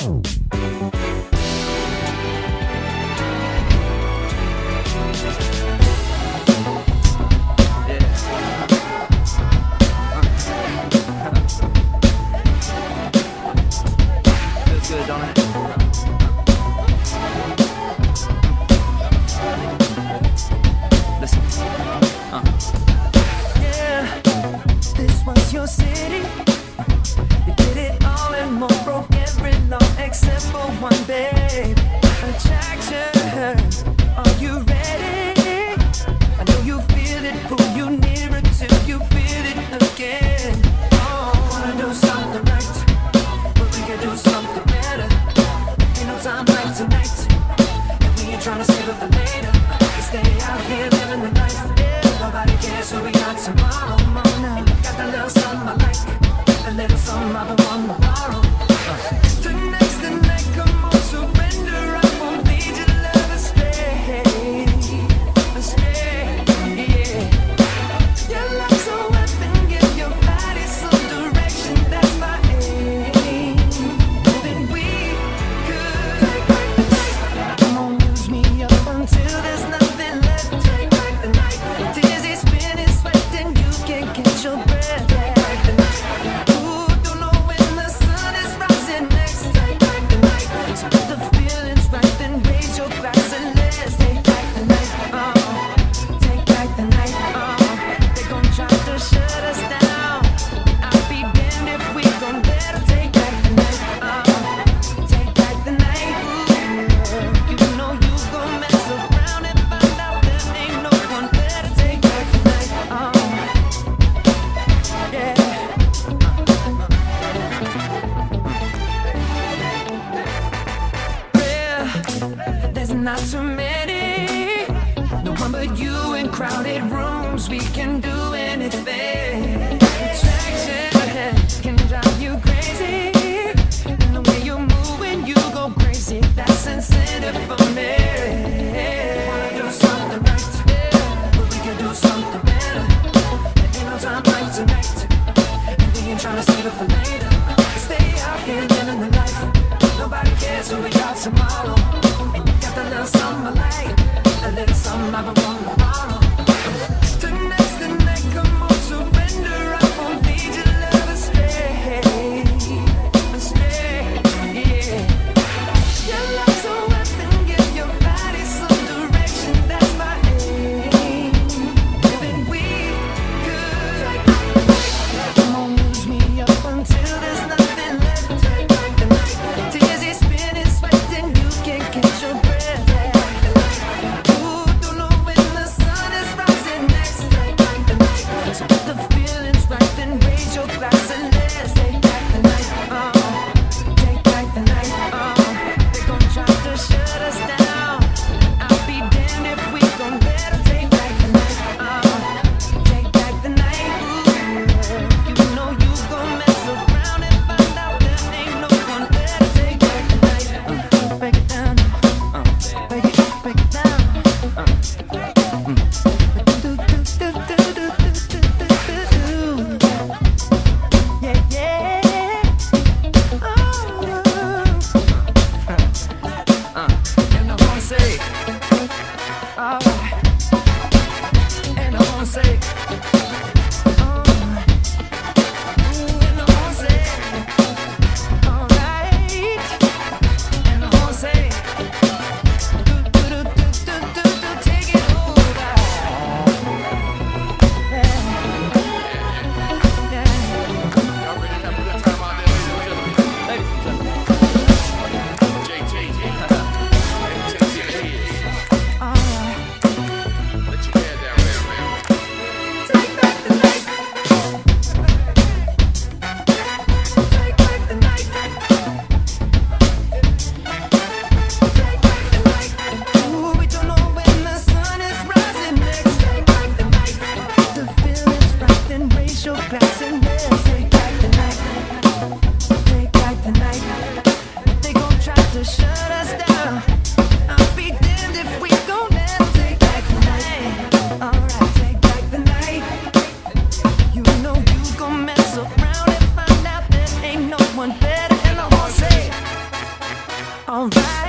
Listen. Uh. Yeah, this was your city. one, babe. Attraction, are you ready? I know you feel it, pull you nearer till you feel it again. Oh, wanna do something right, but we can do something better. Ain't no time like tonight, and we ain't trying to save it for later. We stay out here living the life, nobody cares who we are tomorrow. morning. got that little something I like, that little something I've been wanting to borrow. can do anything. Attraction can drive you crazy. The way you move when you go crazy, that's incentive for me. Wanna do something right, but we can do something better. Ain't no time like tonight, and we ain't save it for later. Stay out here the. Nobody cares who we are tomorrow. Alright.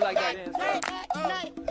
like that.